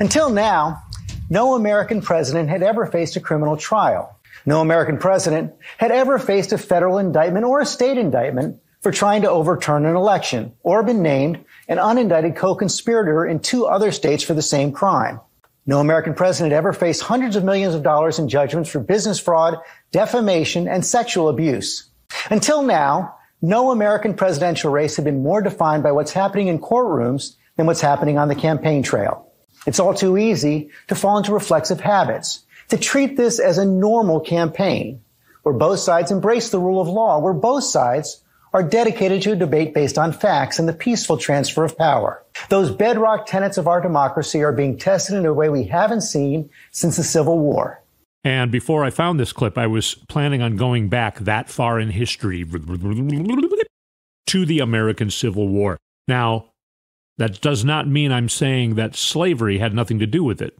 Until now, no American president had ever faced a criminal trial. No American president had ever faced a federal indictment or a state indictment for trying to overturn an election or been named an unindicted co-conspirator in two other states for the same crime. No American president had ever faced hundreds of millions of dollars in judgments for business fraud, defamation, and sexual abuse. Until now, no American presidential race had been more defined by what's happening in courtrooms than what's happening on the campaign trail. It's all too easy to fall into reflexive habits, to treat this as a normal campaign where both sides embrace the rule of law, where both sides are dedicated to a debate based on facts and the peaceful transfer of power. Those bedrock tenets of our democracy are being tested in a way we haven't seen since the Civil War. And before I found this clip, I was planning on going back that far in history to the American Civil War. Now, that does not mean I'm saying that slavery had nothing to do with it.